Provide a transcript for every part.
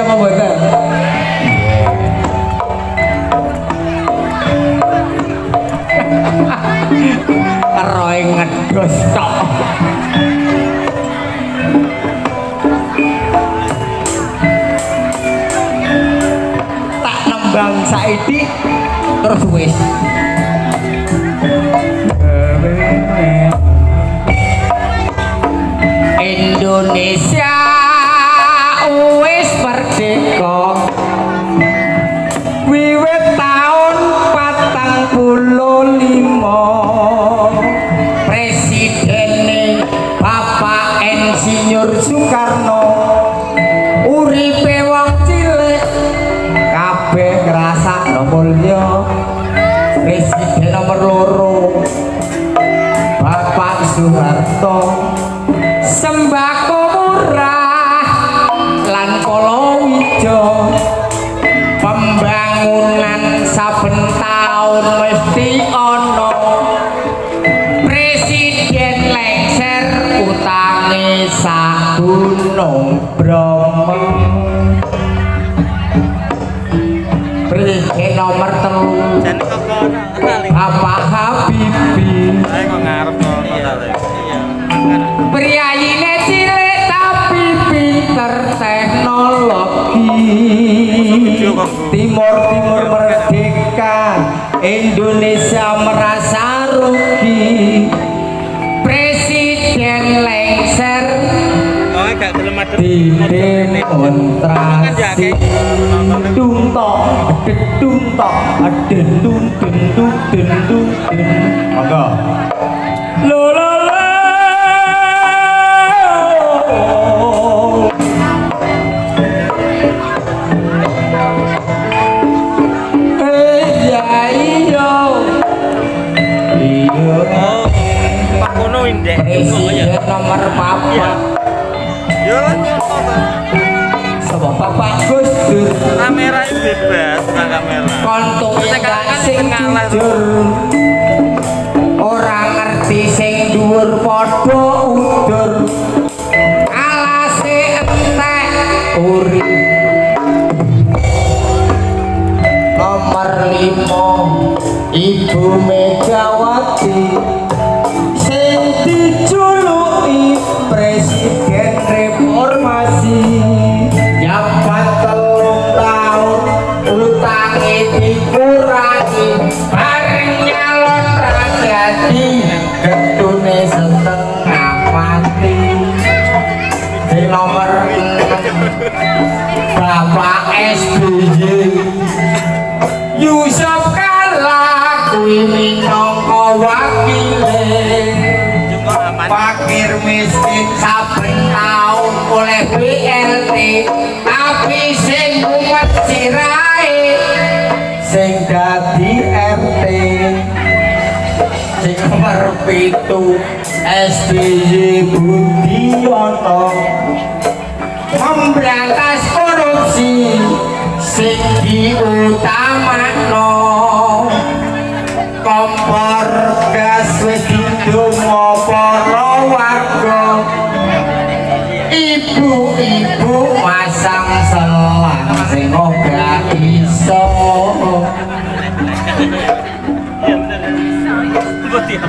apa mboten? Roy ngedus tok. Tak nembang saiki terus wis. Dedung dedung dedung dedung. Monggo. Lo lo lo. Eh, ya iyo. Iyo. Oh, Pak Kono indek. Oh, ya. Presiden nomor papat Sama Bapak Gus Dur. Kamera bebas, nah kamera. kontung Sekarang kan sing jujur. Orang ngerti sing dhuwur padha udur. Alase entek urip. Nomor lima Ibu Megawati pitu SBY Budiono memberantas korupsi sing diutamakno kompor gas wis para warga? Ibu-ibu masang selang sing ora iso Iya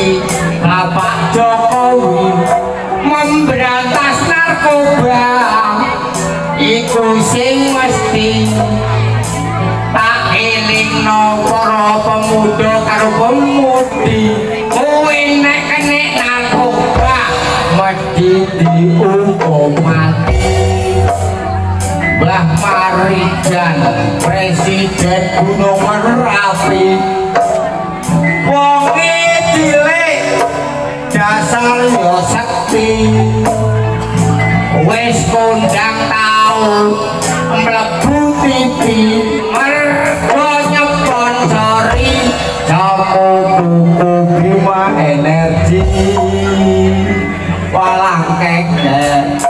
saiki Bapak Jokowi memberantas narkoba iku sing mesti tak elingno para pemuda karo pemudi. Kowe nek kene narkoba mesti dihukum mati Mbah Marijan Presiden Gunung Merapi Suryo Sakti. Wis kondang tau mlebu pipi mergo nyepon sori. Jamu buku bima energi. Walang kengkeng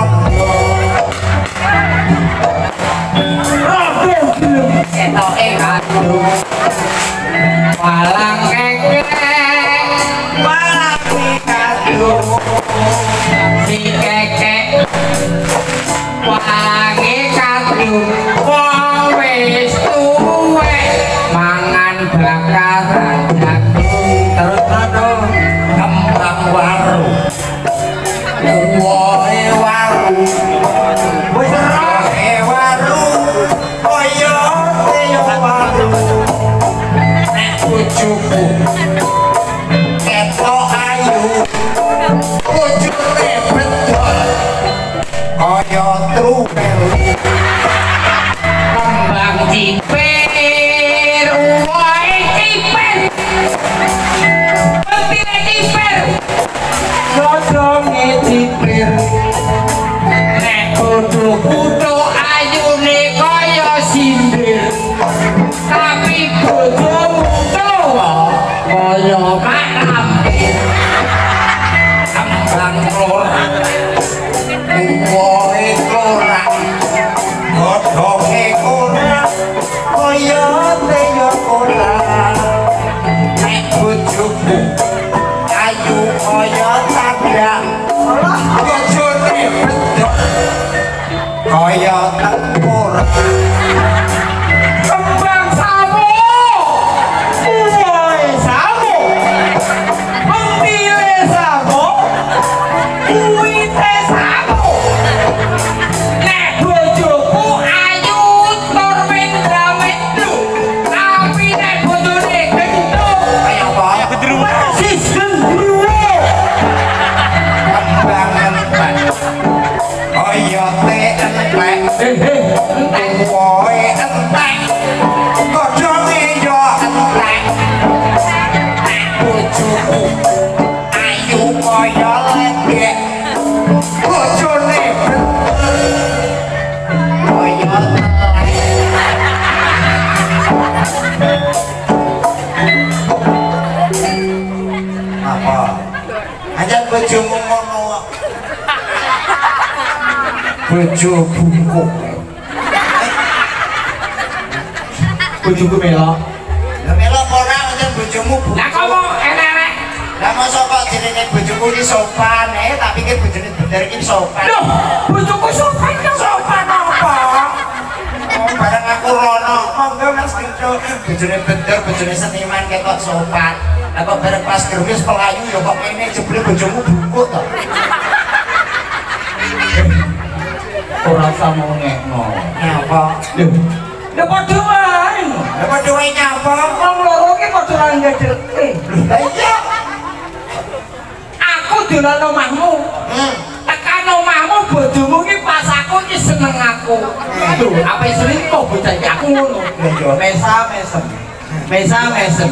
mesem mesem.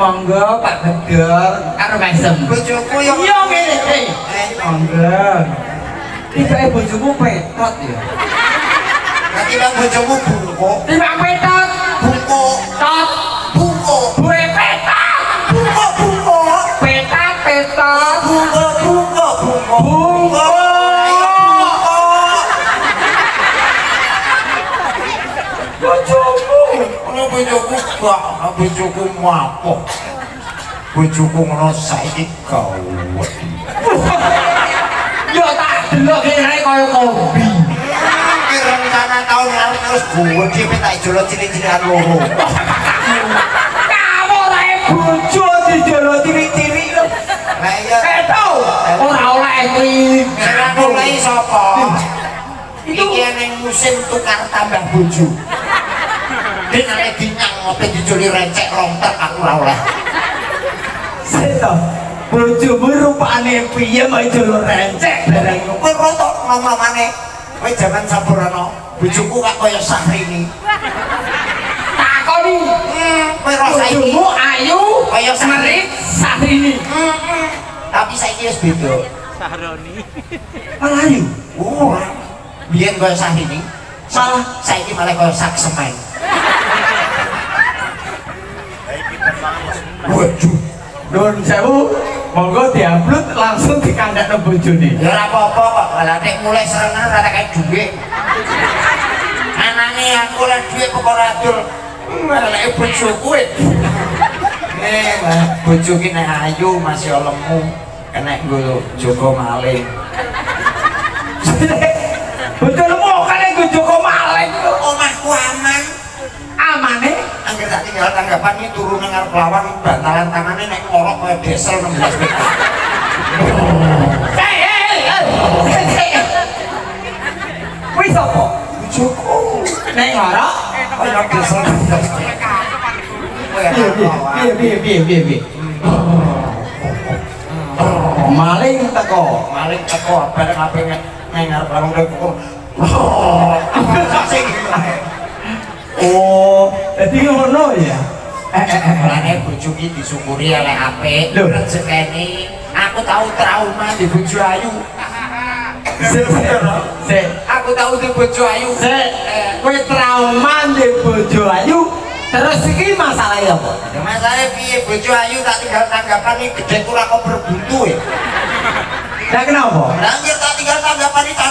Monggo pak gedor karo mesem. Bojoku yo. Iya ngene iki monggo. Tibake bojoku petot ya. Tapi bang bojoku buruk kok. bojoku mapok. Bojoku ngono saiki gawe. Yo tak delok iki kaya kombi. Rencana tahun ngarep terus gue dhewe tak jolo cilik-cilik loro. Kamu rae bojo dijolo cilik-cilik lho. Lah iya. Eh ora oleh iki. Ngomong iki sapa? Iki neng musim tukar tambah bojo. Dengan Edinya ngopi dijuli recek rontek aku ora oleh. seto. Bojomu rupane piye mau jolo rencek bareng. Kowe rotok ngomong-ngomane. Kowe jaman sampurana. Bojoku kok kaya Syahrini. Takoni. Hmm, kowe ro saiki. Bojomu ayu Kaya semerit Sahrini. Tapi saiki wis beda. Sahroni. Malah ayu. Oh, biyen kaya Syahrini. Malah saiki malah kaya saksemen. Waduh. Nun sewu, monggo diupload langsung dikandakno bojone. Ya ora apa-apa kok, malah nek mulai serengan ora kayak dhuwit. Anane aku lah dhuwit kok ora adol. Malah bojoku wit. Eh, lah bojo ki nek ayu masih lemu, kena nggo jaga maling. Bojo lemu tinggal tanggapan ini turun nang lawan bantalan tangannya nek ngorok kaya desel 16 meter. Hei, hei? Bojoku Nek ngorok? kaya desel 16 meter. Piye, piye, apa? piye, piye, piye, piye. Maling teko. maling teko bareng ape ngengar bareng teko sing Oh, jadi ngono ya. Eh, eh, eh. Mulane bojo ki disyukuri oleh apik. Rezekine aku tahu trauma di bojo ayu. Aku tahu di bojo ayu. Sik, kowe trauma di bojo ayu. Terus iki masalahnya apa? Ya masalah piye bojo ayu tak tinggal tanggapan iki gede kurang kok berbuntu ya Lah kenapa? Lah anjir tak tinggal tanggapan iki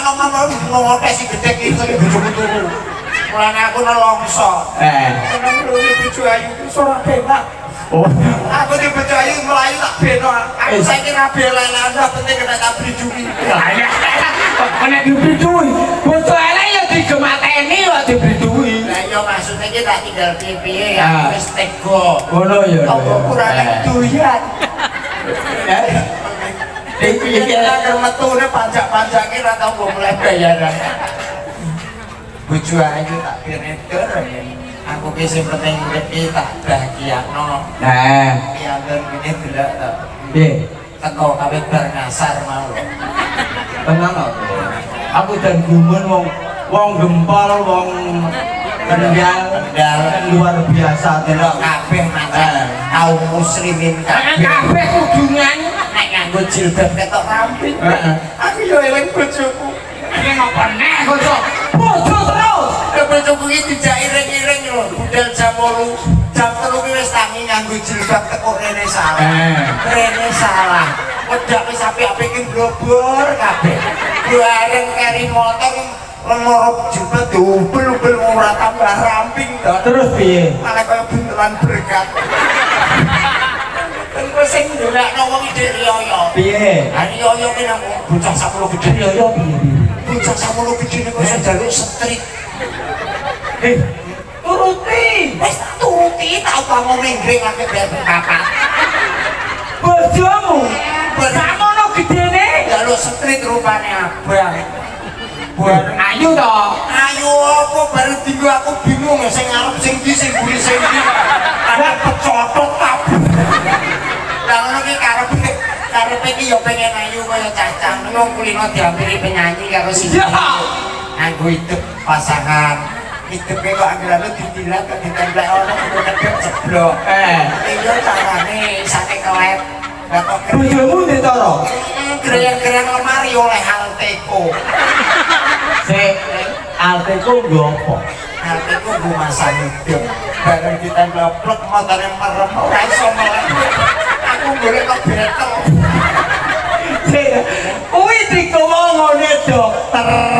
mau ngotes si gede iki bojoku turu Mulane aku nelongso Eh. Seneng lho di bojo ayu wis ora penak Oh. Aku di bojo ayu melayu tak beno. Aku saiki ra bela anda penting kena tak brijumi. Lah ya. Kena diberi duit. Bojo elek ya digemateni kok diberi duit. Lah iya maksudnya iki tak tinggal piye-piye Ah. ya wis tego. Ngono ya. Apa kurang doyan. Eh. Eh, Piye iya. kita ker metune pajak-pajake ra tau mbok mulai bayaran. Bojo ayu tak pireter ya. Aku ki sing penting urip ki tak bahagiano. Nah, Ki antar ngene delok to. piye? Teko kawit bar ngasar mau. Tenang kok. Aku dan gumun wong wong gempol, wong kendal, Kendal. luar biasa delok kabeh macam kaum muslimin kabeh Kabeh kudungan. nek nganggo jilbab ketok ramping Heeh. aku yo eling bojoku Ini ngapa nek bojo? Bojo bojoku iki dijak iring-iring lho. Budal jam 8 jam 3 ki wis tangi nganggo jilbab teko rene salah. Eh. rene salah. Wedak wis apik-apik ki blobor kabeh. Bareng keri motor lemoro jilbab diubel-ubel ora tambah ramping to. Terus piye? malah kaya buntelan berkat. Gue sing ndolakno wong ide riyoyo Piye? hari riyoyo ki nang bocah sakmono gede. Yo yo piye? bocah sakmono gede nek iso njaluk setrik turuti. wis tak turuti tak upama menggring akeh bayar papat Bojomu. Samono gedene. njaluk setrik rupane abang bareng Ayu to. ayo apa bareng dinggo aku bingung ya sing ngarep sing ndi sing buri sing ndi ada pecotot kabeh lah ngono ki karepe karepe ki yo pengen ayu kaya cacang wong kulino diampiri penyanyi karo si Ya. nganggo hidup pasangan hidupnya kok anggilane ditilat kok ditemplek ono kudu kedep jeblok Eh, iya carane sate lah kok bojomu ditoro. gereng-gereng lemari oleh Alteco. Sik, Alteco nggo apa? Alteco gue masa hidup bareng ditempel plek motornya merem ora iso melek aku golek kok betel Sik, kuwi dikowo ngene dokter.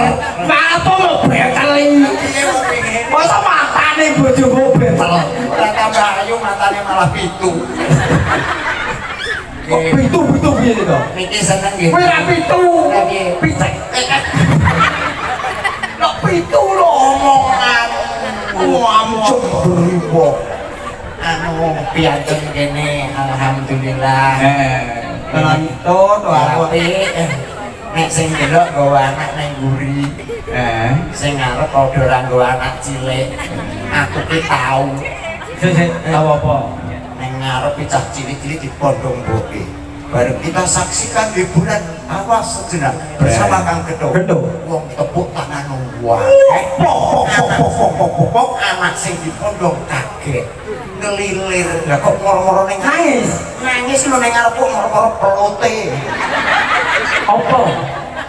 Bojomu betel? ora tambah ayu matane malah pitu Kok pitu-pitu piye to? Niki seneng nggih. Kuwi ra pitu. Eh, Kok pitu lho omongan Ngomong. cemburu anu piantun kene alhamdulillah Eh, Kelantut wae. Eh, nek sing delok gawa anak nang guri, Eh, sing ngarep padha ora gawa anak cilik. Aku ki tau tahu apa? nang ngarep cah cilik-cilik di pondok mboke. Bareng kita saksikan hiburan awas sejenak bersama Kang Gedho. Gedho. Wong tepuk tangan wae. Pok anak sing di pondok kaget. Ngelilir, lah kok moro-moro ning Nangis. Nangis lho ning ngarepku moro-moro pelote. Apa?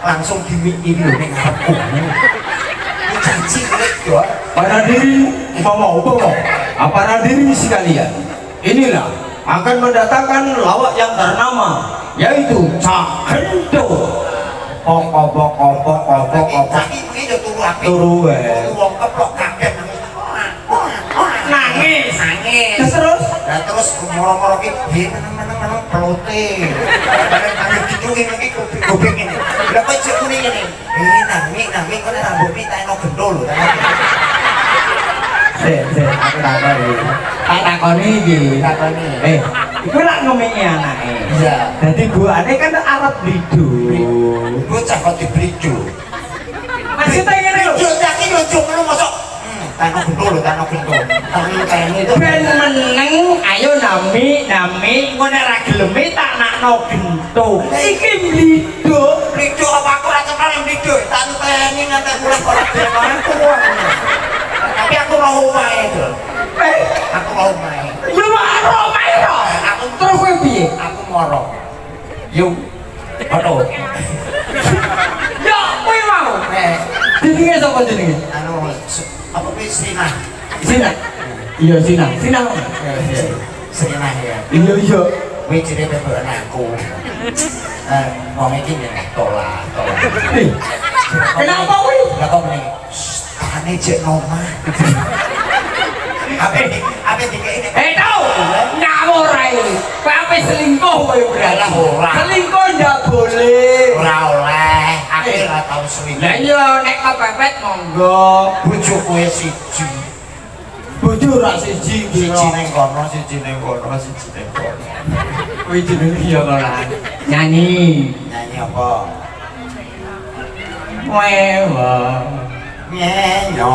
langsung dimikir lho ning ngarepku. Ini cah cilik yo. Para diri mau mau apa mau? Ah, Para diri sekalian, inilah akan mendatangkan lawak yang ternama yaitu Cak Hendo. Pok pok pok pok pok pok pok pok. Tapi ini yo turu apik. Turu nangis. Nangis. Terus terus Lah terus moro-moro ki piye meneng-meneng pelote. Bareng kanggo dicungi iki kuping ini. Kok ngene. Eh nangis nangis kok rambut lho. Sik, sik, aku. Tak takoni iki. Takoni. Eh, iku lak ngomengi anake. Iya. Dadi buane kan arep lidu. Bocah kok. Maksudnya ngene lho. Hmm, tanah gendol lho, tanah gendol. Tanah kene itu. Ben meneng, ayo nami, nami, ngono ra geleme tak nakno gentung. Iki lidu. Blijo apa aku ora kenal yang blijo. Tak teni nganti kula ora dewan kuwi. Tapi aku omahe, Dul. Eh, Aku roh omahe. yo ora mae ro. Aku Terus kowe piye? aku moro. Yo. Aduh. Yo, kowe mau. Eh, Jenenge sapa jenenge? Anu se- apa kuwi Sina? Sina. Iya, Sina. Sina. Sina ya. Iya, iya. Kuwi jenenge bebek anakku. Eh, wong iki jenenge Tola, Tola. Eh, Kenapa kuwi? Lah kok meni? Tane jek nomah. Apa iki? Apa iki ini? Eh, tau. Ae. Kowe ape selingkuh kowe berarti? Lah, ora. Selingkuh ndak boleh. Ora oleh, aku ora tau Lah selingkuh. iya nek kepepet monggo. Bojoku ya siji. Bojo ra siji Siji ning kono, siji ning kono, siji ning kono. Kuwi jenenge ya ora. Nyanyi. Nyanyi apa? Wewa. Nyenyo.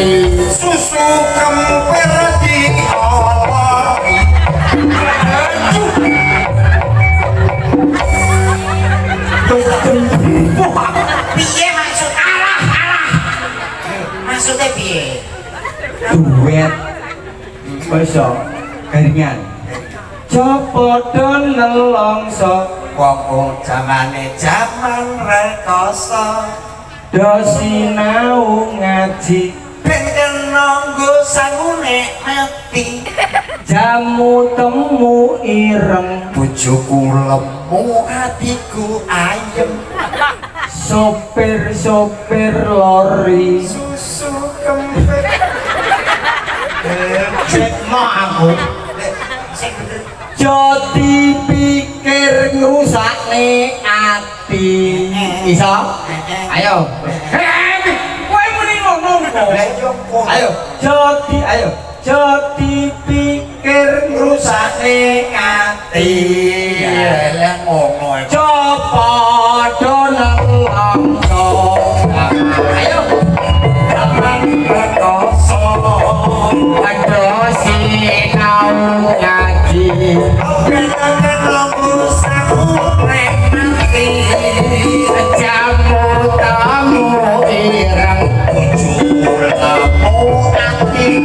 lori Susu kempir diolori. Piye maksud alah alah? Maksudnya piye? duet Basa garingan Copodo nelongso Wong zamane jaman rekoso Do sinau ngaji ben kena nggo sangune mati Jamu temu ireng. Bojoku lemu atiku ayem. Sopir-sopir lori. Susu kempet Cek mau aku. Jodi pikir ngrusakne ati. Iso? Ayo Hei, kowe muni ngono kok. Lah yo kok Ayo, jodi, ayo. Jodi pikir ngrusakne ati. lah ngono. Coba. Ayo. Sinau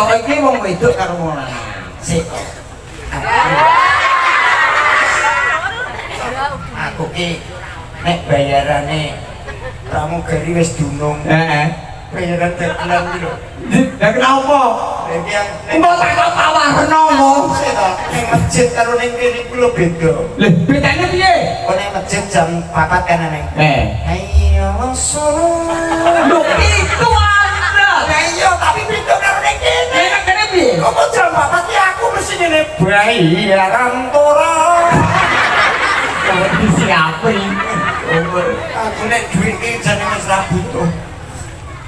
Entok iki wong wedok karo wong lanang. Sik. Aku ki nek bayarane pramugari wis dunung. Heeh. Bayaran iki lho. Lah kenapa? Iki yang Mbok tak pawarno kok. Sik to, ning masjid karo ning kene ku lho beda. Lah bedane piye? Kok ning masjid jam 4 kan neng. Eh. Ayo sholat. Lho ngene bayaran tora. Di siapa ini? Aku nek duit iki jane wis ra butuh.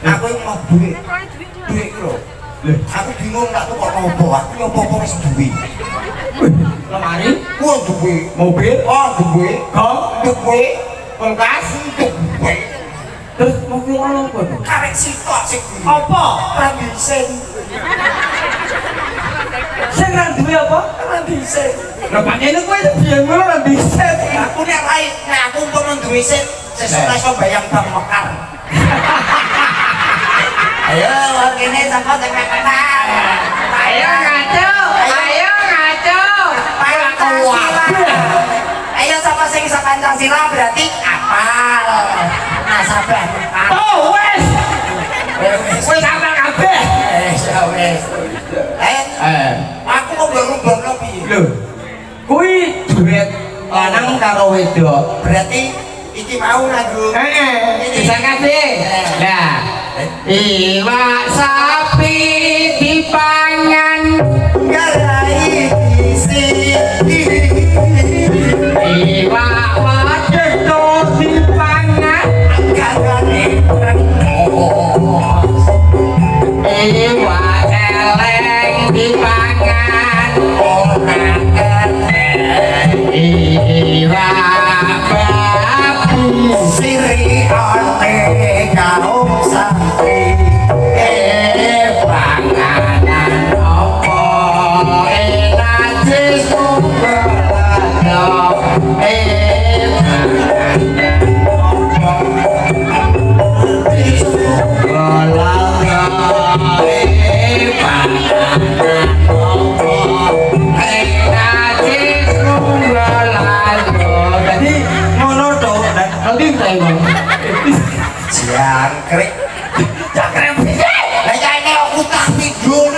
Aku iki mau duit. Duit iki lho. Aku bingung tak tuh kok nopo, aku yo apa wis duwe. Lemari, Ku duwe. mobil, Oh, duwe. kok, Duwe. Kulkas duwe. terus mobil apa tuh? Karek sitok duwe. Apa? Rambisen. Sing nang duwe apa? Rambisen. Lah pakene kowe biyen ngono nang. Aku nek rai, nek aku umpama duwe sen, sesuk Eh. iso bayang bang mekar. Ayo, wong kene sapa sing mekar? Ayo ngaco, ayo ngaco. Ayo sapa sing iso Pancasila berarti apal. Nasabah mekar. Oh, wes. Wes, Wes apal kabeh. wes, ya wes. Eh, Eh, piye? lho. Kuwi duit lanang karo wedok. Berarti iki mau lagu. Eh, bisa kabeh. Lah, iwak sapi Jangkrik. Jangkrik piye? Lah ya ini aku tak tidur.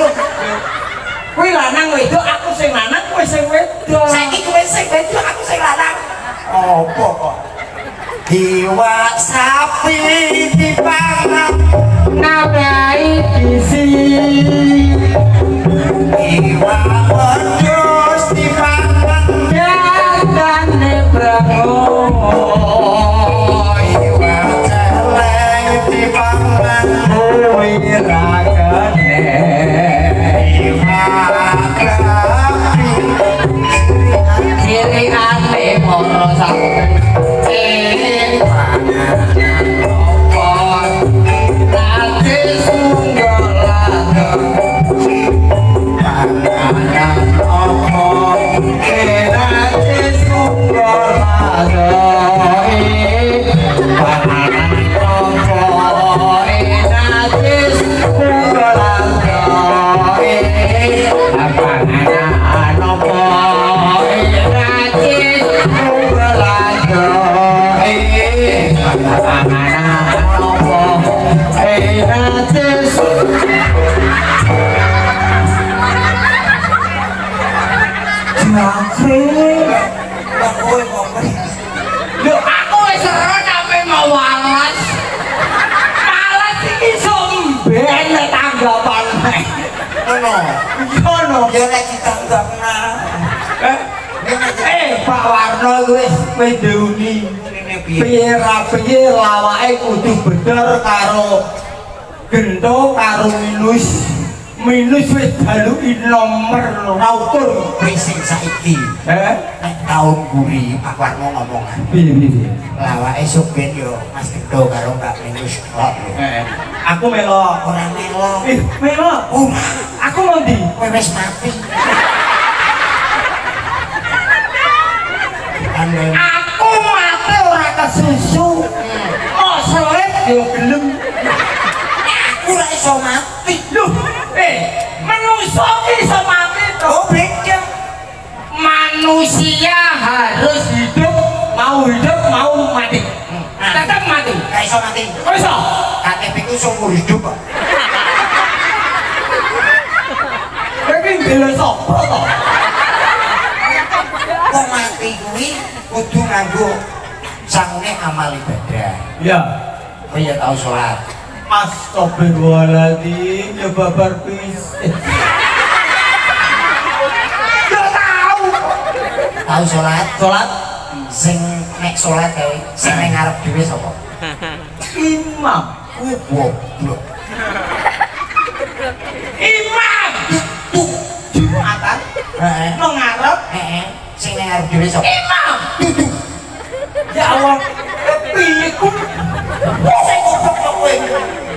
Kuwi lanang wedok, aku sing lanang, kowe sing wedok. Saiki kowe sing wedok aku sing lanang. Apa kok? Iwak sapi dipangan, nabai isi iwak wedhus dipangan, jatane brango ngono. Ngono. Ya nek ditanggapna. Eh, eh Pak Warno wis. Rene piye? Ra piye lawake kudu bener karo gento karo minus. Minus wis daluki nomor rautur. Kowe sing saiki Eh, taun guri Pak Warno ngomong piye piye. lawake soben yo Mas Gendo karo Mbak Minus kok. Eh, aku melo. Ora melo. Eh, melo. Oh. Kowe wis mati. Aku mati ora kesusu. Oh, selip yo gelem. iso mati. Loh, eh, manusia bisa mati toh. Oh, beda. Manusia harus hidup, mau hidup, mau mati. Tetap mati. Gak iso mati. Oh, iso. KTP ku seumur hidup kok. Bela sapa toh? Wong mati kuwi kudu nganggo sangune amal ibadah. Ya. Oh iya tau sholat. Astagfirullahaladzim, ya babar pis. Ya tahu. Tau sholat. Sholat Sing nek sholat kae, sing ning ngarep dhewe sapa? imam. Kuwi goblok. Imam. Jumatan Heeh. mengarep Heeh. Sing ning ngarep dhewe sapa? imam. Ya Allah, piye ku Sing goblok kok kowe.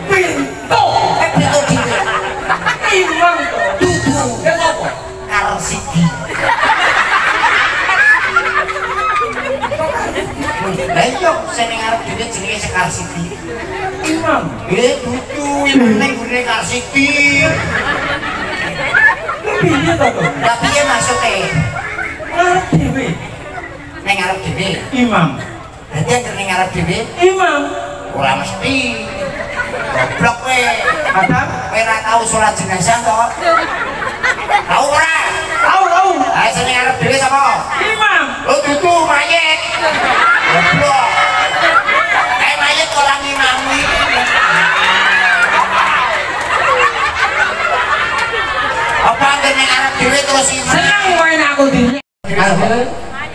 pintu Eh pintu dhewe. imam. Dudu. Ya sapa? Karsidi. Lah iya, sing ning ngarep dhewe jenenge sing Karsidi. Imam. Eh dudu imane gune Karsidi. Piye to to? Lah piye maksude? Ngarep dhewe. Ning ngarep dhewe. Imam. Dadi anggere ning ngarep dhewe Imam. ora mesti. Goblok kowe. Kadang Kowe ora tau salat jenazah to? Tau ora? tahu tahu. Ayo sing ning ngarep dhewe sapa? Imam. Lo dudu mayit. Goblok. Eh mayit orang ngimami. Apa ning ngarep dhewe terus imam? Senang main aku di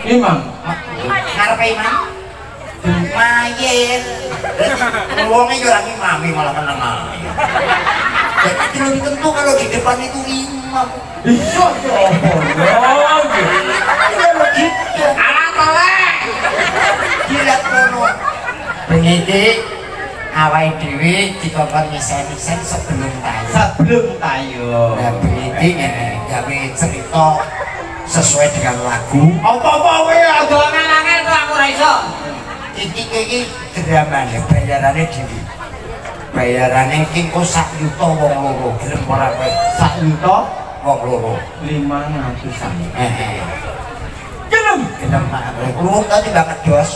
Imam. Ngarepe imam? Mayit. Wonge yo ora ngimami malah ae. Jadi belum tentu kalau di depan itu imam. Iso yo apa? Ya begitu. Alat tolek. Gila kono. Penyidik awake dhewe dikongkon ngisen-ngisen sebelum tayo. Sebelum tayo. Nah, penyidik ini gawe cerita sesuai dengan lagu. Apa-apa kowe aja angel-angel kok aku ora iso. Iki iki dramane bayarane dhewe. Bayarane iki kok sak yuta wong loro, gelem ora kowe? Sak yuta Wong loro. 500-an. Hehe. Gelem. Gelem mak kowe. Kurung tadi banget dos.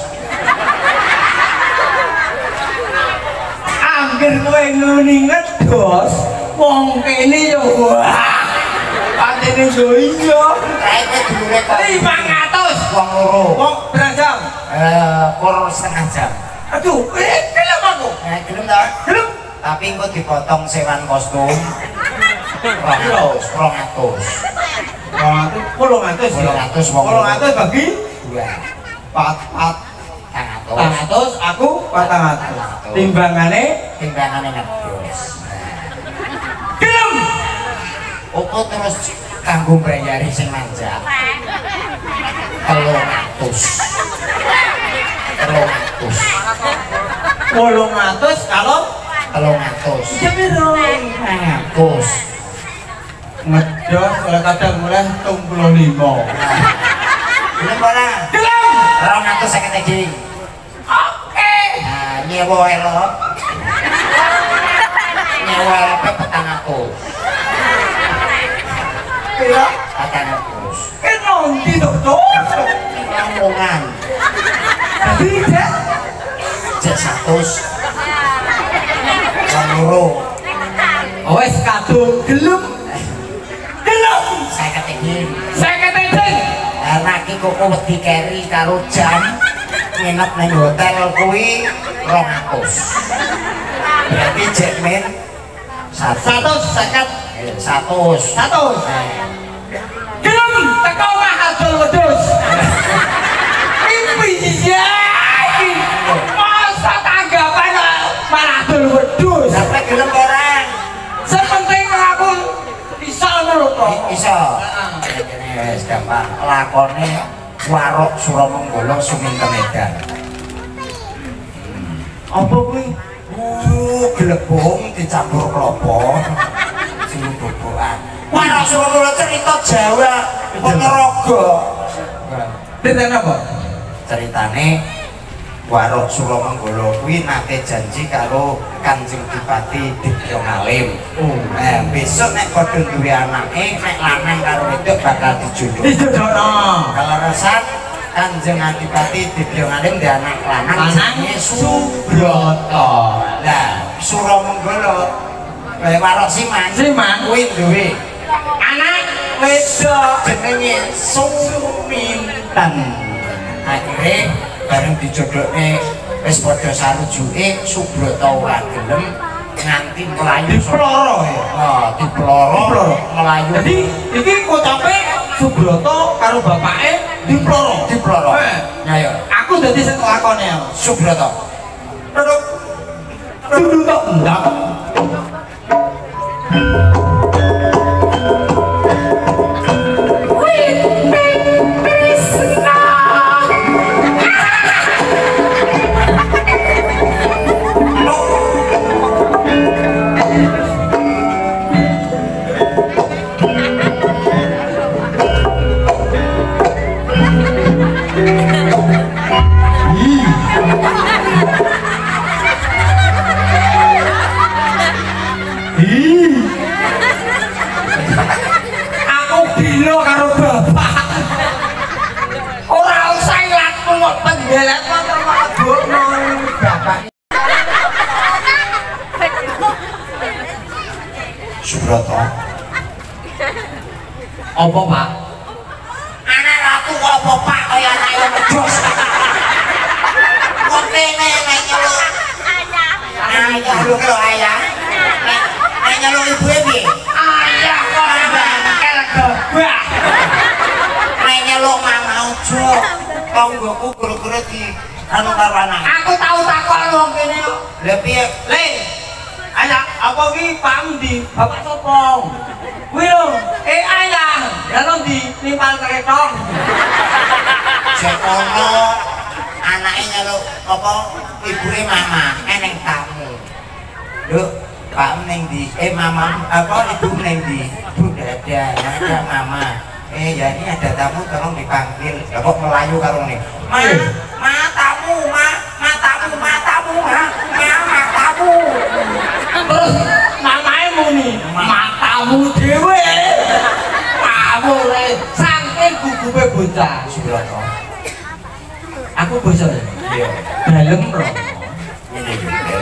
Angger kowe ngene ngedos, wong kene yo wah. Patene yo iya. Kae kowe dulure kok. 500. Wong loro. Wong berajam. Eh, kur setengah jam. Aduh, eh gelem aku. Nah, gelem ta? Gelem. Tapi engko dipotong sewan kostum. Rong rong atus. 200, 800 ya. 800 wong. 800 bagi Dua. 4 Kang atus. 400 aku 400. Timbangane Timbangane ngedos. gelem. Opo terus kanggo mbayari sing manjak? Telung atus. Telung atus. 800 kalau Telung atus. jepiro. Atus. Ngedos kalau kadang mulai 75. Gelem ora? Gelem. Rong atus seket iki. Oke. Nah, nyewa elok. Nyewa elok petang atus. Ya, Petang atus. kena ndi to, Cuk? Lamongan. Dadi cek Cek satus. Wong loro. Oh, wis kadung gelem. Gelem. Seket iki. Saya keteng. Karena iki kok wedi keri karo jam nginep ning hotel kuwi 200. Berarti jek men satu 150. Eh, satu 100. Eh, Gelem teko mahal dul wedhus. Iki piye iki? Masa tanggapan kok malah dul wedhus. sampai gelem orang Sepenting aku bisa ngono to. iso ini wis gampang lakone warok Suramanggola Suminten Medan Apa kuwi? Gelebung dicampur klopo sing bobokan warok Suramanggola cerita Jawa Ponorogo Cerita apa? ceritane Warok Suromenggolo kuwi nate janji karo Kanjeng Dipati Dibyo Ngalim. Oh. Eh, besok nek padha duwe anake, nek lanang karo wedok bakal dijodoh. Dijodohno. Kalau resan Kanjeng Adipati Dibyo Ngalim di anak lanang Lanang jenenge Subroto. Lah, Suromenggolo eh Warok Siman. Siman. kuwi duwe anak wedok jenenge Suminten. Akhire bareng dijodohne wis padha sarujuke Subroto ora gelem nganti melayu Diploro ya. Oh, diploro, Diploro. melayu. Jadi iki kocoke Subroto karo bapake diploro. diploro. Eh, Ayo, aku dadi sing lakone. Subroto. Duduk. Duduk tok ndak. Bapak. Subroto. Apa, Pak? Anak ratu kok apa pak kaya anak yang medos. Kok nene nek nyeluk. Ayah lu kelo ayah. Nek nek nyeluk ibu e piye? Ayah kok bangkel gebah. Nek nyeluk mama ojo. Tonggoku guru-guru di anu karo anak. Aku tahu takon wong kene kok. Lah piye? Le. Ayah, apa ki Pak Endi? Bapak sapa? Kuwi lho, eh ayah, ya di nimpal kereta. Jek ono anake nyeluk apa ibune mama eneng tamu. Lho, Pak Neng di eh mama apa ibu Neng di Bu ada ada mama. Eh ya ini ada tamu tolong dipanggil. Lah kok melayu karo nih. Ma, ma tamu, ma, ma tamu, ma tamu, ma, ma, ma tamu. Terus namanya muni matamu dhewe. Kamu le saking gugupe bocah. Subroto. Aku basa ya. Iya. Dalem ro. Ini juga.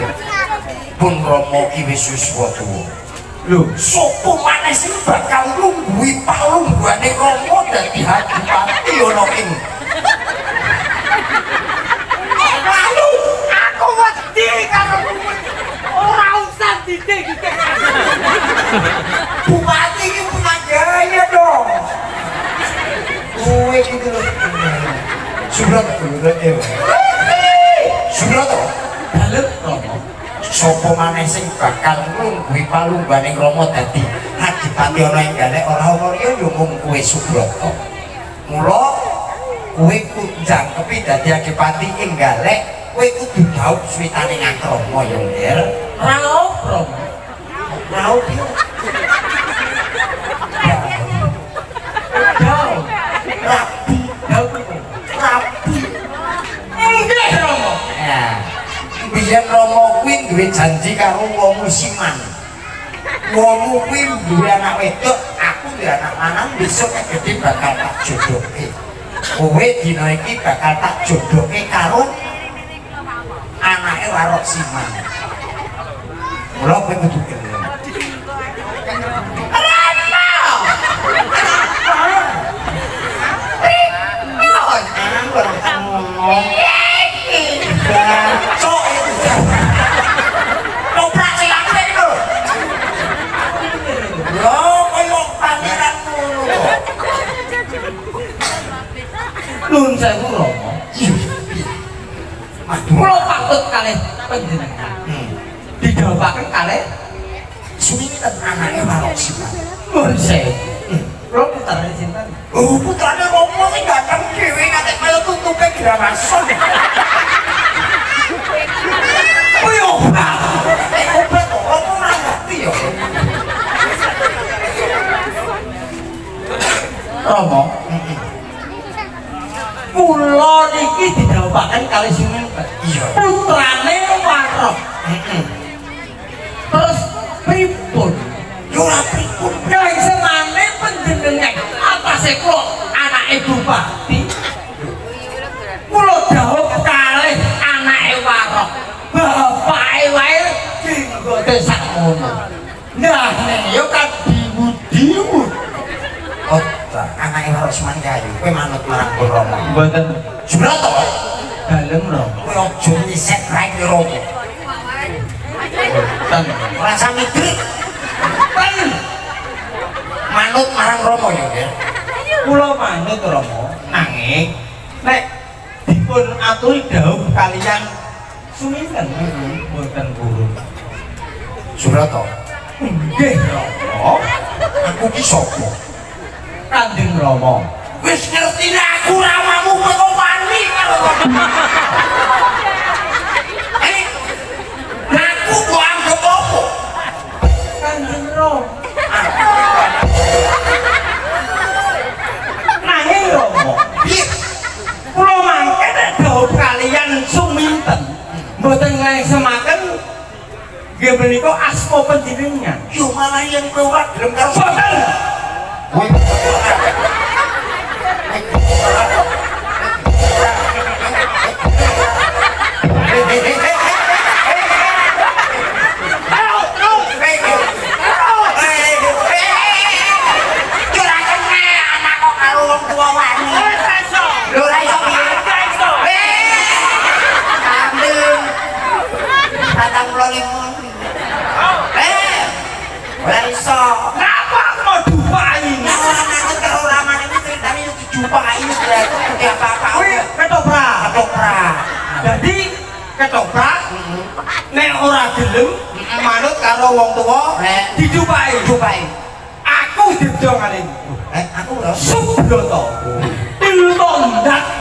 Pun Romo ki wis suswa tuwa. Lho, Sopo maneh sing bakal lungguhi palungguhane Rama dadi hadipati ana ing Lalu aku wedi karo ora usah didik-didik. bupati iki punya gaya dong. Kowe iki lho. Subroto Subroto. Sopo maneh sing bakal lungguhi palungguhane Rama dadi hadipati ana ing galek ora ana liya ya mung kowe Subroto. Mula kowe kunjang kepi dadi adipati ing galek kowe kudu daup switane ngakrama ya Nder. Rao ro. Daup yo. Rapi, Dau. rapi. Nggih, Romo. Ya. Biyen Rama kuwi duwe janji karo wong musiman. Wong kuwi duwe anak wedok, aku duwe anak lanang besok gede bakal tak jodohke. Kowe dina iki bakal tak jodohke karo anake Warok Siman. Mula kowe kudu Nun sewu Romo. Aduh. Kula patut kalih panjenengan. Hmm. Kalih Suminten anake Warok Siman. nun sewu. Kula putrane sinten? Oh, putrane Romo sing ganteng dhewe nganti kaya gramason. Kuwi obat. Obat ora ngerti ya. Romo. kula niki didhawuhaken kali sinten iya. Putrane waro terus pripun? Yo ora pripun. Kali semane panjenengan atase kula anake bupati. Kula dawuh kalih anake Warok. bapake wae dinggo desa nah nek yo kan diwudi wudi Oh, ta, anake harus mandayu. Kowe manut marang Rama. Mboten Subrata, dalem Rama. kowe aja nyisek rae Rama. Mboten. Rasa mikir. Kan manut marang Rama ya. Kula manut Rama nanging nek dipun aturi dawuh kalian suminten mboten burung. Subrata, Nggih Rama. aku ki sapa? Kanjeng Rama. Wis ngerti nek aku ramamu kowe wani karo Eh, aku kok anggap apa? Kanjeng Rama. Nanging Rama, kula mangke nek dawuh kalian suminten mboten nglesemaken nggih menika asma panjenengan. Yo malah yen kowe ora gelem karo Boten. Udah apa-apa. Kuwi ketoprak. Ketoprak. Jadi ketoprak nek ora gelem manut karo wong tuwa Nek. dijupai. Dijumpain. Aku dijo kali Eh, aku lho. Subroto. Tiltondak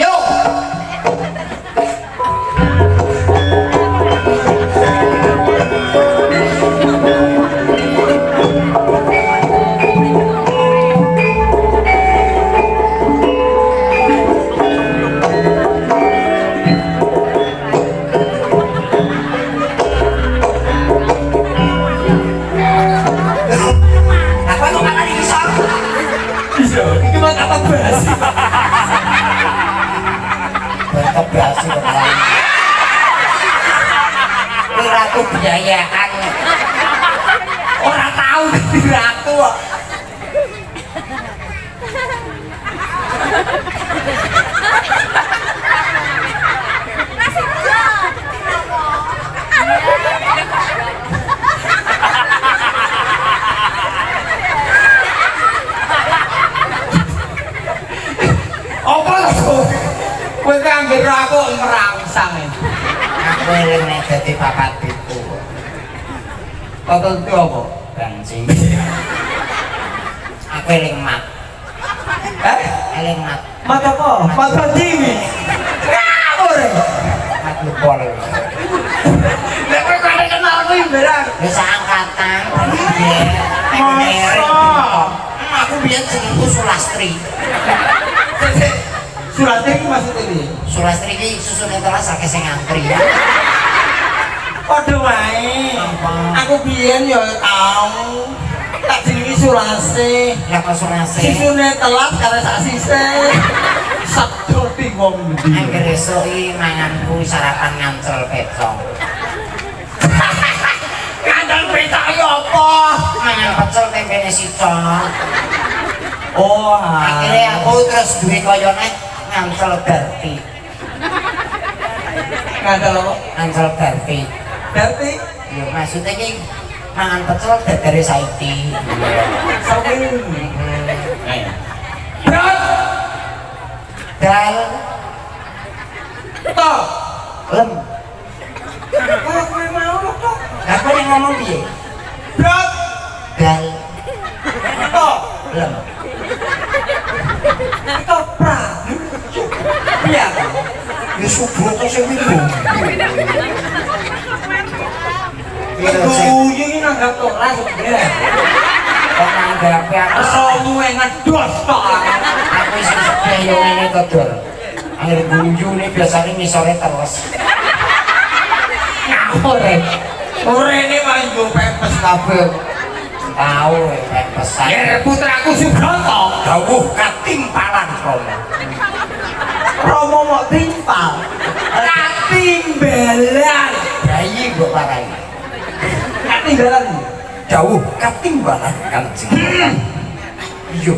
Ya subuh kok sing windu. Iya sih. Aduh, ini nanggap ora sebenarnya. Kok nanggape aku Kesomu ngedos to. aku sing sedih yo ngene to, Dor. Akhir gunju nih biasanya ngisore terus. Ngawur. Ora ini mah yo pepes kabeh. tahu nek pesan Yer putraku Subroto dawuh katimpalan Romo Romo mau timpal. Katimbalan bayi mbok parai Katimbalan dawuh katimbalan kanjeng iya.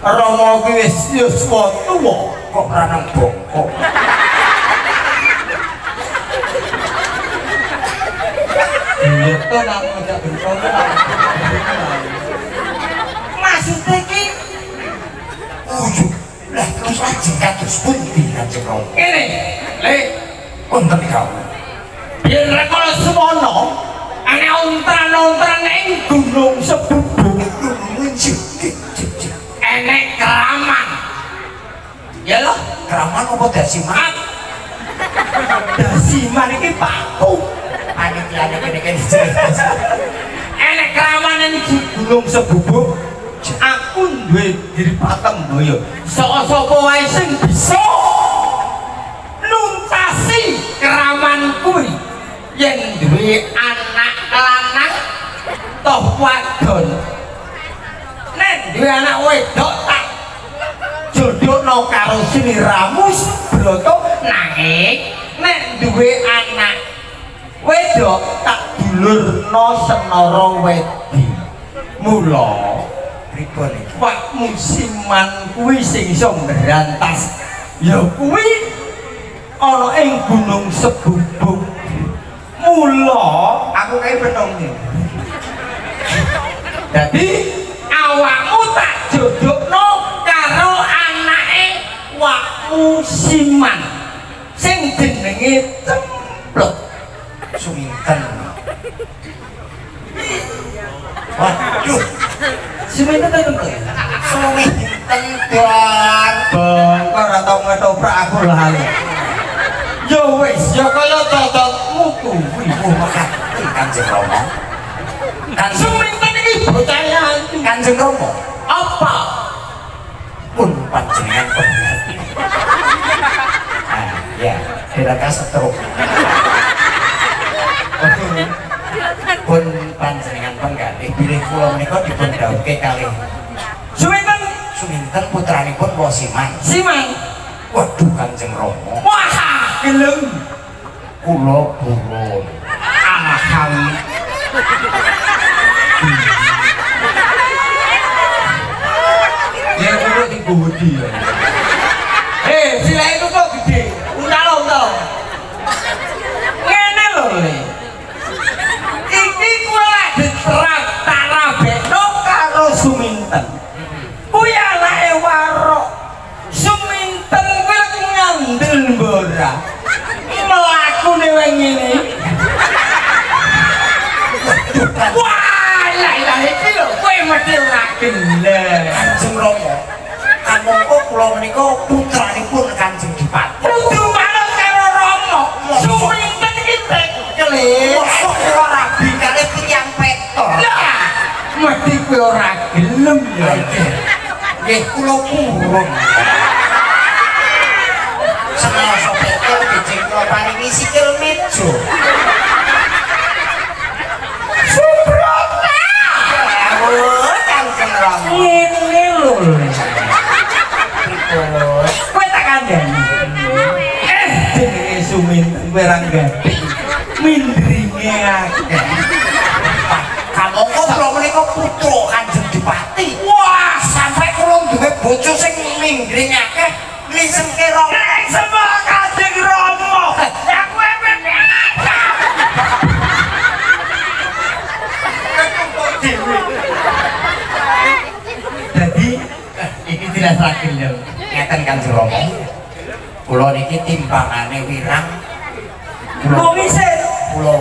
Romo kuwi wis yuswa tuwa. Kok ranang bongkok Iya to nang ngajak bentong terus lajeng kados pundi kanjeng Romo Ini Le. Wonten kawula Yen rekono semono Ana ontran-ontran ing gunung sebubung Enek keraman. Ya loh Keraman apa dasi mat? Dasiman iki paku. Panitiane kene-kene. Jelas. enek keramanan di gunung sebubuk aku duwe diri patem boyo sapa-sapa wae sing bisa nuntasi keraman kuwi. Yen duwe anak lanang toh wadon. Nek duwe anak wedok tak jodohno karo sliramu Subroto nanging nek duwe anak wedok tak dulurno senara wedi mula Iki? Pak musiman kuwi sing iso berantas ya kuwi ana ing gunung sebubuk mula aku kae penong dadi awakmu tak jodohno karo anake Wak Musiman. Sing jenenge Cemplok Suminten. Waduh, Suminten ta Cemplok suminten dong. Bongkar ora tau ngetoprak aku lah. Ya wis, ya kaya cocokmu kuwi. Oh, makasih Kanjeng Romo. Kanjeng Suminten iki bocah anti. Kanjeng Romo Apa? pun panjenengan pengganti. Ah, ya, diraka setruk. Pun panjenengan pengganti bilih kula menika dipun dhawuhke kalih Suminten Suminten putranipun Wasiman. Siman. Waduh Kanjeng Romo, Wah, gelem. kula burun. Alhamdulillah. Ya kulo di gede. Eh, sila itu kok gede. Untalo, untalo. Ngene lho, Le. Iki kuwi lagi terang tarabekno karo Suminten. Kuwi anake Warok. Suminten kuwi lagi ngandel mbora. Melakune wae ngene. Wah, lah lah iki lho, kowe mesti ora gelem. Kanjeng Romo, kamangka kula menika putranipun Kanjeng Dipati. Kudu manut karo Rama. Suminten iki tekele. Mosok kula rabi kalih tiyang petor. Lah, mesti kowe ora gelem ya. Nggih kula purun. Ngene lho. Pripun? Kowe tak kandhani. Eh, jenenge Suminten kowe ora gadhe. Mindringe akeh. Kamangka kula menika putra Kanjeng Dipati. Wah, Sampai kula duwe bojo sing minggring akeh, liseng kira. nek semua Kanjeng Rama. Ya kowe mesti Jadi tidak sakit ya. Ngeten Kanjeng Romo. Kula niki timbangane wirang kula Kok bisa? kula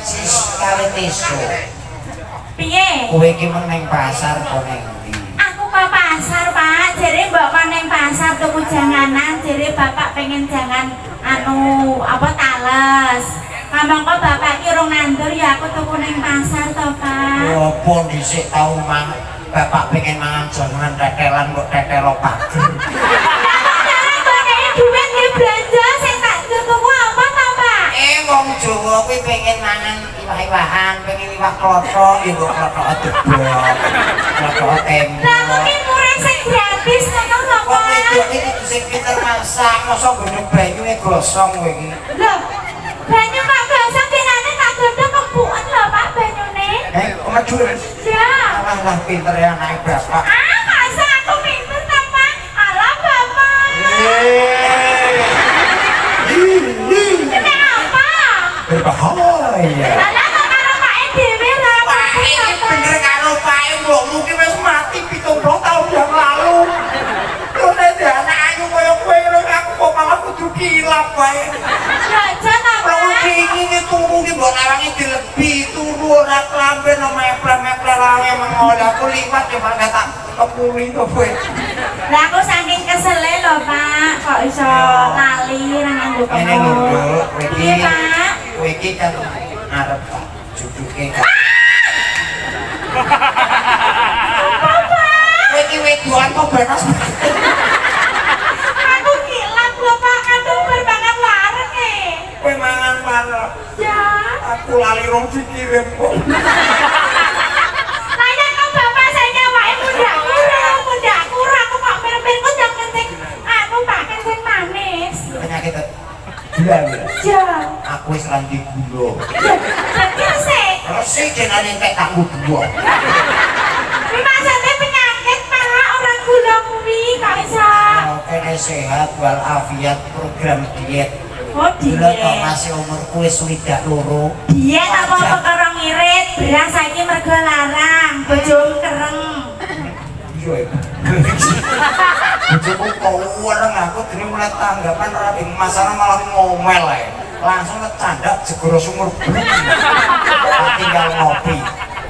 sis kawe tisu. Piye? Kowe iki mung ning pasar apa ning ndi? Aku ke pasar, Pak. Jere mbok kon ning pasar tuku janganan, jere Bapak pengen jangan anu apa tales. Ngomong kok Bapak ki urung nandur ya aku tuku ning pasar to, Pak. Apa dhisik tau mang Bapak pengen mangan jangan tetelan kok tetelo pager. wong Jawa kuwi pengen mangan iwak-iwakan, pengen iwak klothok, ya kok klothok debok. Klothok tempe. Lah mungkin murah sing gratis ngono lho, Kok wedok Pak. iki sing pinter masak, mosok nggono banyune gosong kowe iki. Loh, banyu kok gosong dinane tak godhog kebuen lho, Pak banyune. Eh, maju. Ya. Alah lah pinter ya anak bapak. Ah, masa aku pinter to, Pak? Alah, Bapak. Kena apa? Berbahaya. Alah, kok karo Pak dhewe ra Pak apa-apa, ini Pak? bener karo Pak Mbok mungkin wis mati 70 tahun yang lalu. Kok nek dia anak ayu koyo kowe ngono aku kok malah kudu kilap wae. Raja ta, Kalau Pak? iki iki turu ki mbok lawangi dilebi turu ora klamben no mepre-mepre lawangi mengolah aku liwat ya Pak tak kepuli to kowe. Lah aku saking kesele lho, Pak. Kok iso lali nang nganggo Dok, kowe iki Pak. Kowe iki kan arep juduke kan. Kowe iki wedoan kok benas. Aku kilap lho, Pak. Aduh, berbanget larang e. Kowe mangan mana? Ya. Aku lali rong dikirim kok. Layak kok Bapak saya wae muda kurang, muda kurang. Aku kok mir-mir kok yang kencing. Anu, Pak, kencing manis. Penyakit gula ya. Aku wis randi gula. Ya, berarti resik. Resik jenenge entek tangguh gua. Ini maksudnya penyakit, Pak. Orang gula kuwi kok iso. Kene sehat walafiat program diet. Oh, Gula kok masih umurku wis swidak loro. Diet apa perkara ngirit? Beras saiki mergo larang, bojomu kereng. Iya ya. Bojoku kok wereng aku dene mulai tanggapan rapi masalah malah ngomel ae. Langsung kecandak jegoro sumur beli. Tinggal ngopi.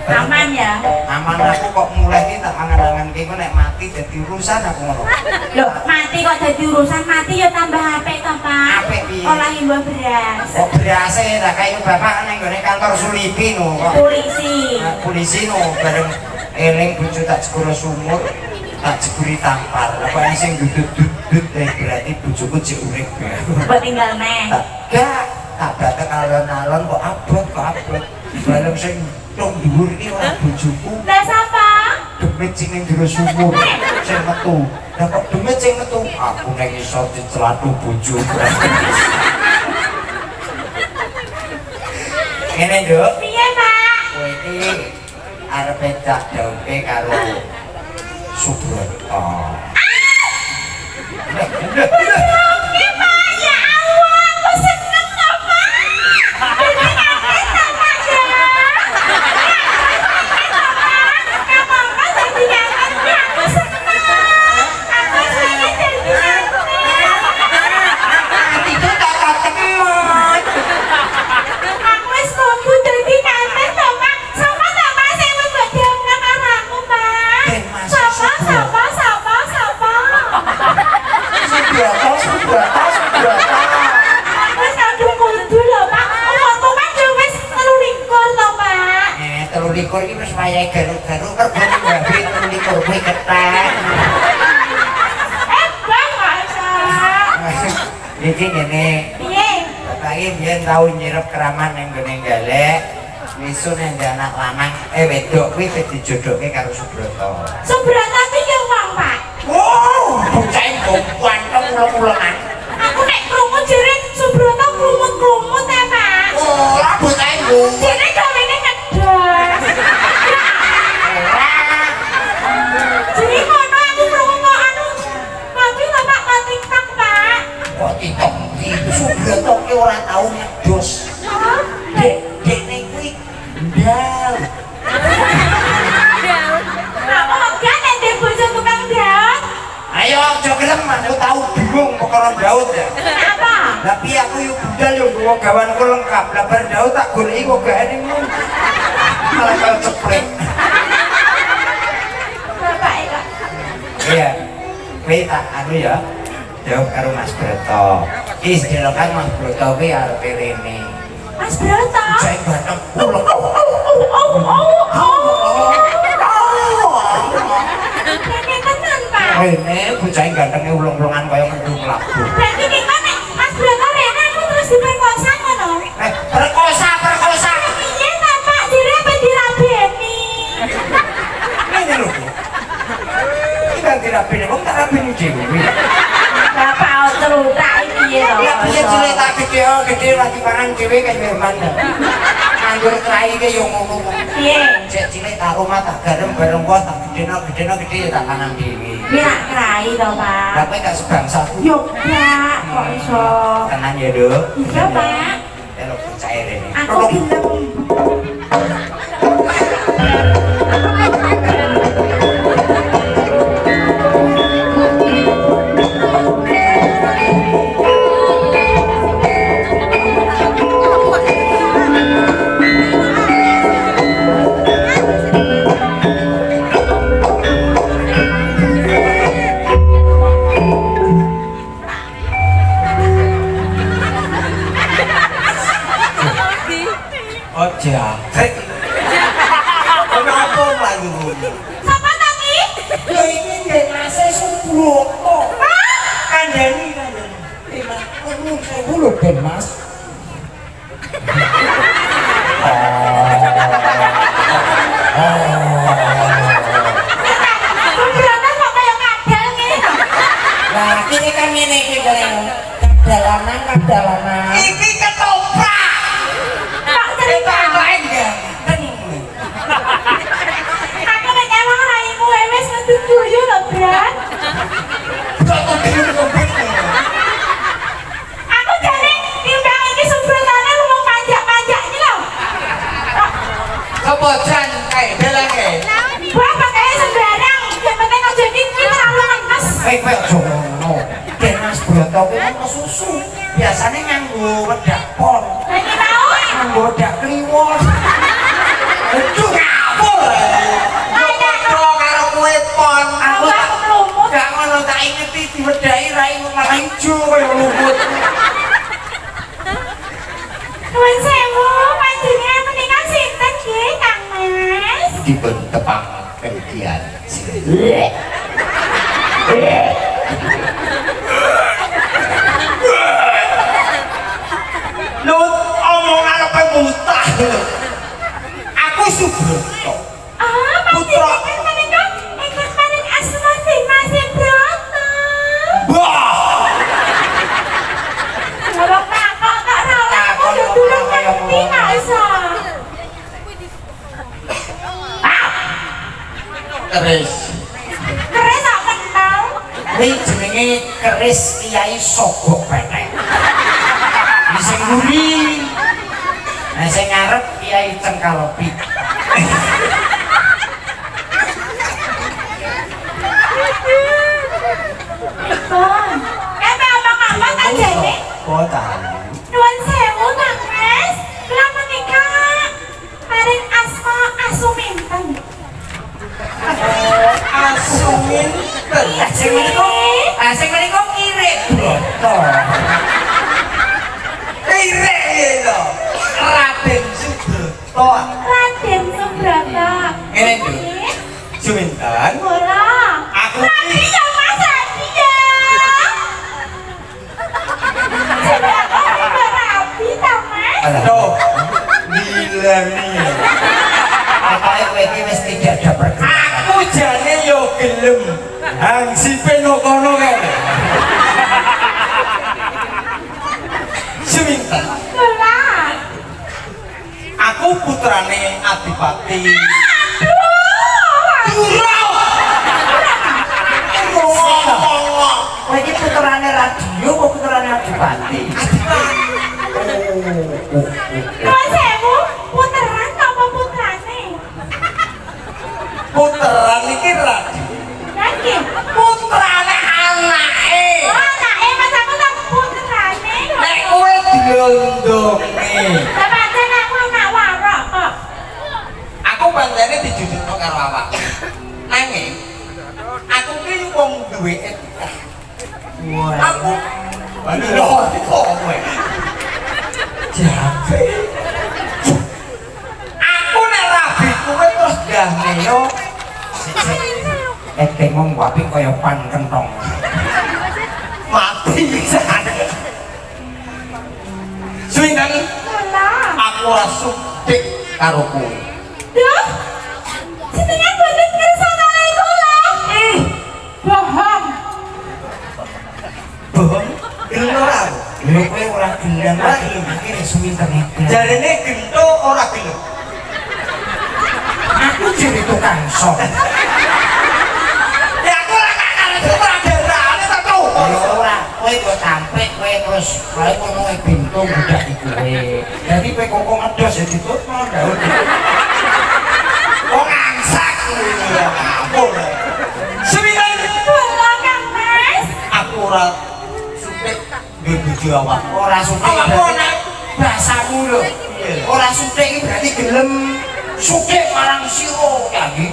Aman ya. Aman aku kok mulai iki tak angan-angan ki nek mati dadi urusan aku ngono. Loh, mati kok dadi urusan mati ya tambah apik to, Pak. Apik piye? Olah himbau beras. Kok berasa ya tak kayak bapak neng gone kantor Sulipi no kok. Polisi. Polisi no bareng eling bojo tak jegoro sumur tak jeguri tampar. Apa yang sing dudut-dudut eh berarti bojoku jek urip. Buat tinggal. Tak gak tak batek alon-alon kok abot kok abot. Bareng sing tung dhuwur iki ora bojoku. Lah sapa? demit sing ning jero sumur sing metu. Lah kok demit sing metu? Aku nek iso dicelatu bojo. Ngene, Nduk. Piye, Pak? Kowe iki arep cak dauke karo Subroto. Wis kadung kudu lho, Pak. Umurku kan yo wis 23 to, Pak. Eh, telu likur iki wis wayahe garuk-garuk kerbone babi telu likur kuwi ketek. Eh, Bang, masa. Iki ngene, Piye? bapak iki biyen tau nyirep keraman ning gone galek. Wisu ning anak lanang eh wedok kuwi wis dijodohke karo Subroto. Subroto ki yo wong, Pak. Wow, bocah kok kuantong ulang-ulangan. Aku nek krungu jere Subroto krumut-krumut ya, Pak. Ora bocah iku. Jere gawene ngedos. Jadi ngono aku krungu kok anu. Mati to, Pak, kok TikTok, Pak. Kok titok iki Subroto ki ora tau ngedos. Gawanku lengkap. Lah bar Daud tak goleki kok gak ning. Malah kal ceplek. Bapak. Iya. Kowe tak anu ya. Jawab karo Mas Broto. Iki sedelokan Mas Broto kuwi arepe rene. Mas Broto. Saya batang ulek. Oh, oh, oh, oh. Ini tenan, Pak. Rene bocah gantenge ulung-ulungan kaya mendung labu. Kan dirapine, wong tak rapine dhewe. Bapak cerutak iki ya. Ya piye cilik tak gede gede lagi mangan dhewe kaya Herman. Nganggur krai ke yo ngono. Piye? Cek cilik tak rumah tak garem bareng kok tak gedeno gedeno gede ya tak kanan dhewe. Mira krai to, Pak. Kowe gak sebangsa ku. Yo, Pak, kok iso? Tenan ya, Duk. Iya, Pak. Elok percaya rene. Aku gelem. kowe aja ngono. Denas broto kuwi. Biasane nganggo wedak pon. Lah iki mau. Nganggo wedak kliwon. Itu ngapur. Yo padha karo kue pon. Aku tak gak ngono tak ingeti diwedaki raimu malah ijo kaya lumut. Nuwun sewu, panjenengan menika sinten nggih, Kang Mas? Dipun tepang karo awak. Nanging aku ki wong duwe etika. Aku lho kok kowe. Jabe. Aku nek rabi kowe terus gane yo. Eke ngomong wapi kaya pan kentong. Mati bisa. Suinten Bola. aku ora sutik karo kowe. Gendang lagi mikir suwinten iki. Jarene gento ora gelem. Aku jadi tukang sok. Ya aku ora gak karo sutradarane ta tuh. Ya ora, kowe kok sampe kowe terus kowe ngono kowe bintung budak di kowe. Dadi kowe kok ngedos ya ditutno daun. Wong angsak ya ampun. Sembilan Bola Kang Mas. aku ora bojo awak. Ora sutik. Awak berarti- nek bahasamu lho. Ora sutik iki berarti gelem sutik marang sira ya iki.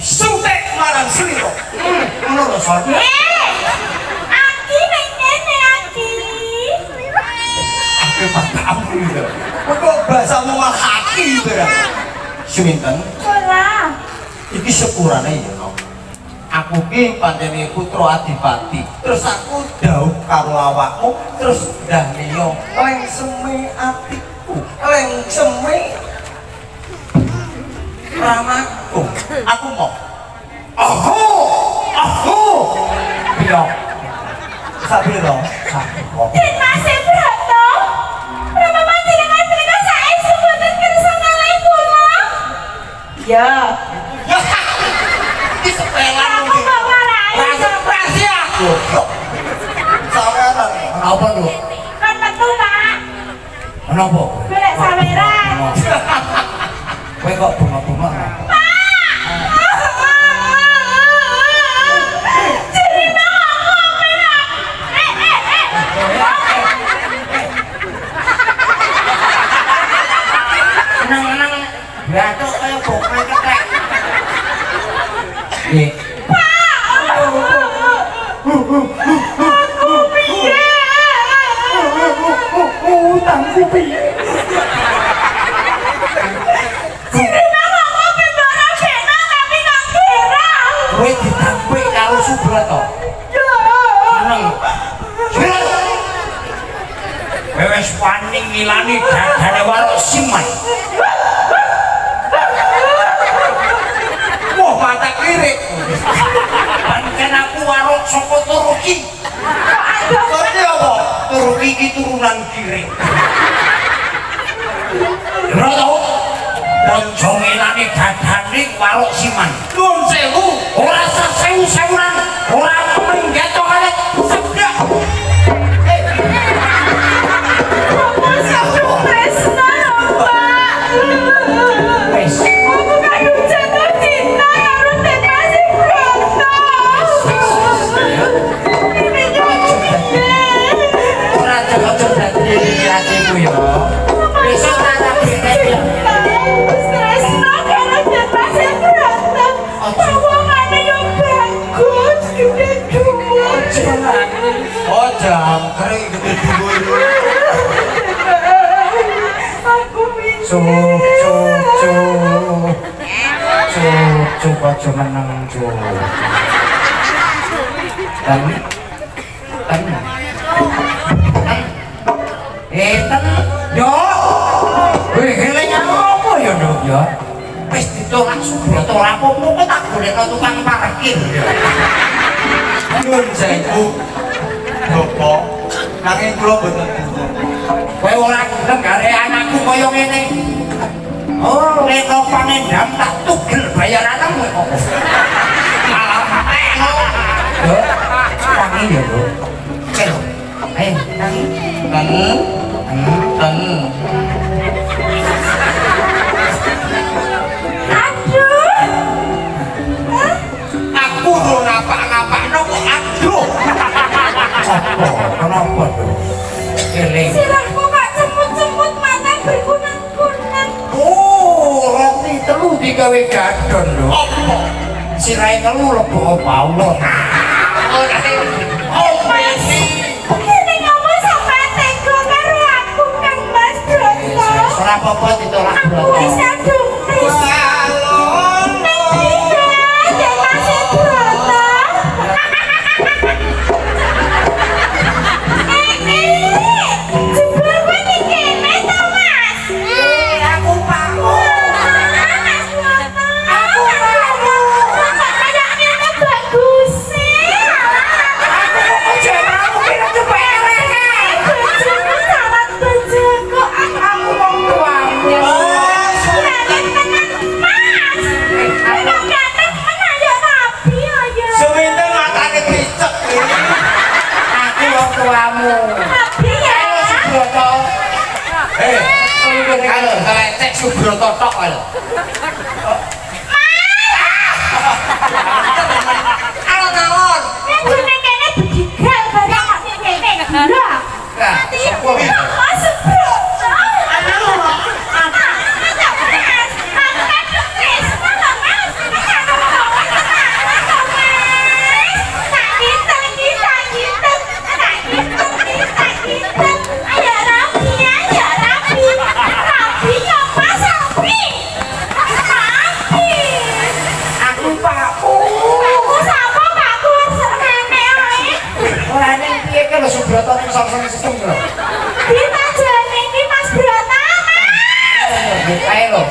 sutik marang sliro. Ngono lho, Son. Eh. Aki ning kene Aki. Aku bapakmu lho. Kok bahasamu malah hati ora. Suminten, Bola. iki sepurane ya. Aku ki pancene putra Adipati. Terus aku dauh karo awakmu, terus ndah liya leng seme atiku. Leng seme ramaku. Aku mau. Aho! Aho! Piye? Sabi lo. Den Mas Broto. Berapa panjenengan menika saestu boten kersa kalih kula? Ya. Kenapa? Golek saweran. Kowe kok bunga-bunga ngilani dadane warok siman. Wah, mata kirik. Pancen aku warok saka Turki. Tapi apa? Turki iki turunan kiri. Ora tau? Ojo ngelani dadane warok siman. Nuwun sewu. Ora sesewu-sewuran, ora mengget jangkrik gede dhuwur. Aku minta. Cuk cuk cuk. Cuk cuk aja meneng cuk. Ten. Ten. Eh ten. Yo. Wih, geleng apa ya, Nduk? Ya. Wis ditolak Subroto ora apa-apa kok tak golekno tukang parkir. Nuwun sewu. Bapak, nanging kula boten butuh. Kowe ora gelem gare anakku kaya ngene. Oh, nek kok pangendam tak tugel bayaranmu kok. Yo, tangi ya, Bro. Oke lho. Ayo, tangi. Ten, Apa? Bro? Eling. Sirahku kok cemut-cemut mata berkunang-kunang. Oh, roti telu digawe gadon lho. Apa? Sirahe telu lebo bawon. Oh, oh, Messi. Ini ngomong sama tega karo aku Kang Mas Broto. Ora apa-apa ditolak Aku wis Subroto Mas. Ayo lho.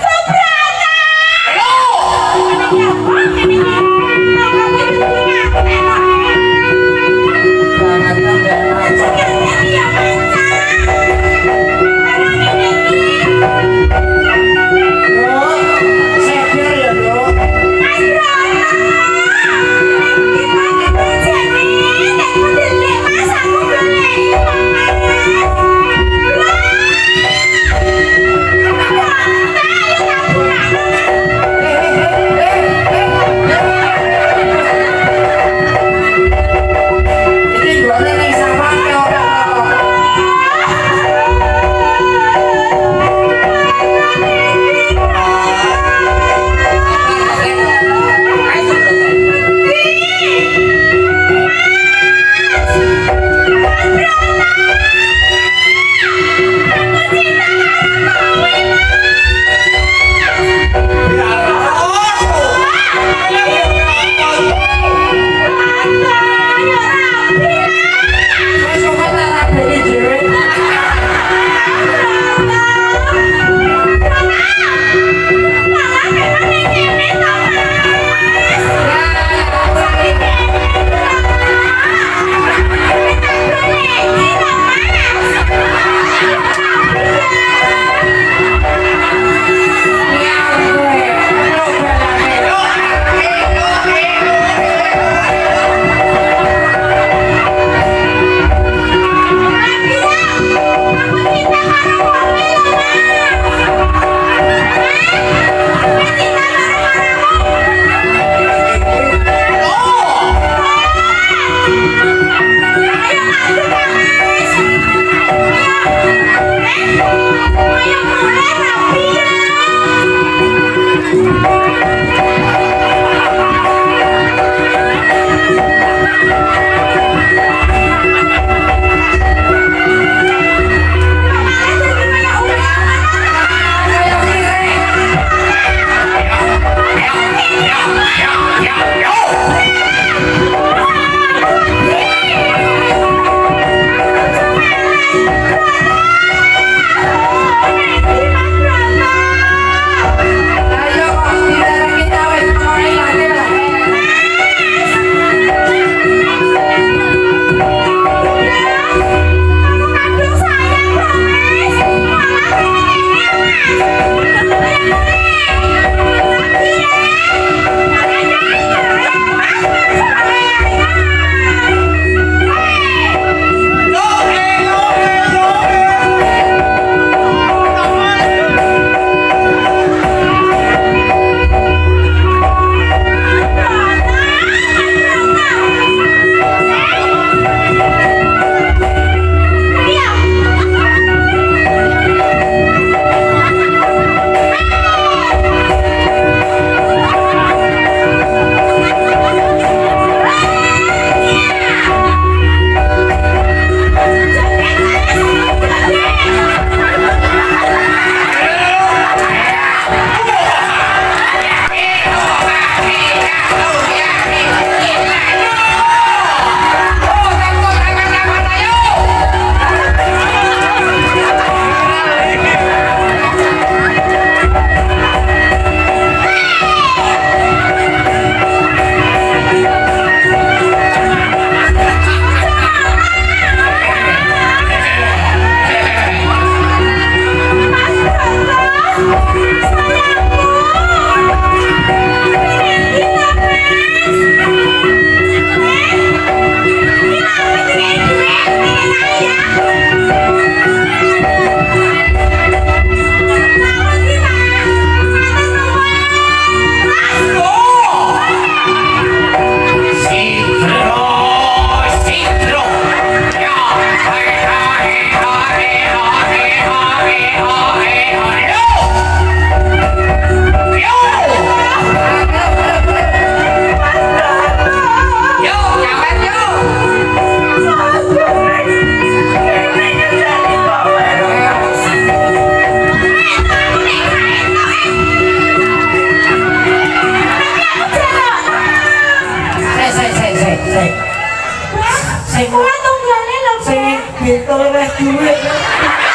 Ayo,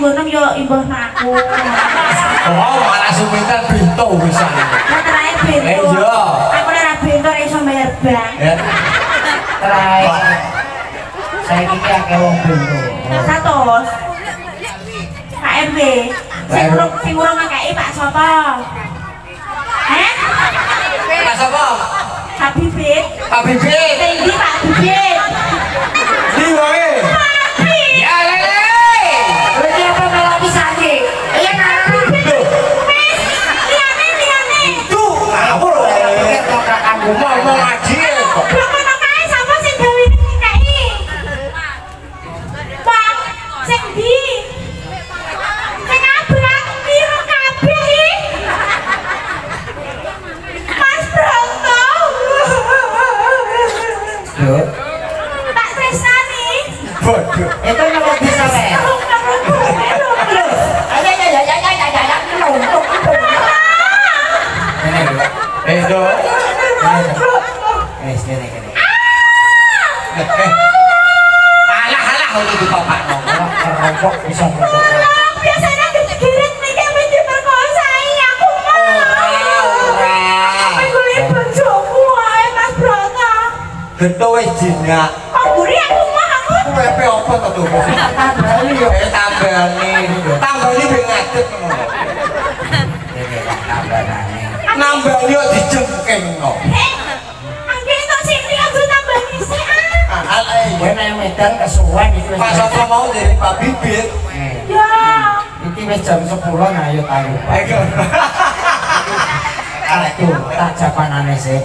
gunung yo imbuhno aku. Oh, malah suminten bintu pisan. Lah terakhir bintu. Eh, iya. Aku ora bintu ora iso bayar bank. Ya. Terakhir. Saya ini akeh wong bintu. Satu. Pak RW. Sing urung sing urung ngekeki Pak sapa? Mas apa? Pak Bibit. Pak Bibit. Jinak Kok guri aku mau aku. Pepe apa to tuh? Tambani yo. Eh tambani. Tambani ben ngadeg ngono. Iki kok tambani. Nambani yo. Eh, aku ah. Ah, eh yen nang Medan kesuwen iki. Pas apa mau dari Pak Bibit. Ya. Iki wis jam 10 nah ayo tayo. Ayo. Arek tuh tak japanane sih.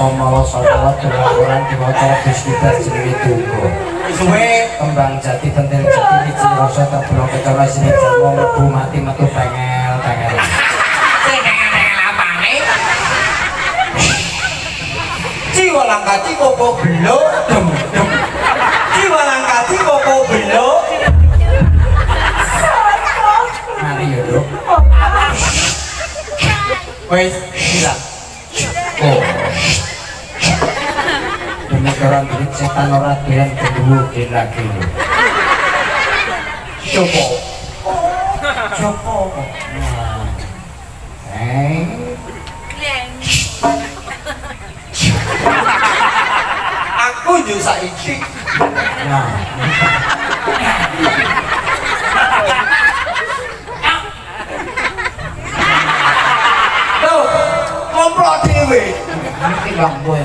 Somolo somolo dolaran di motor bis kita jenenge tunggu. Suwe kembang jati pentil jati biji rasa tak belum sini jamu lebu mati metu pengel pengel. Jiwa langkaci koko belo dem dem. Jiwa langkaci koko belo. Mari yo dok. Wes sila. Demikian duit setan ora doyan kedua gila gila. Coba. Coba. Eh. Aku juga saiki. Nah. Tuh, komplot dhewe. Nanti bang boy.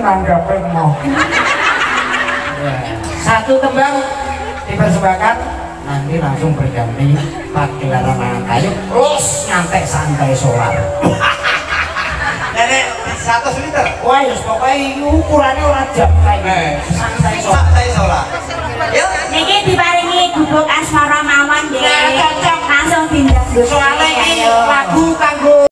nanggape mau Ya. satu tembang dipersembahkan nanti langsung berganti pagelaran anak kayu los ngantek santai solar Nenek 100 liter. wah ya pokoknya ukurannya ora jam Eh. kayak santai solar Santai solar. Ya. Niki diparingi gubuk asmara mawon nggih. Nah, cocok. Langsung tindak. soalnya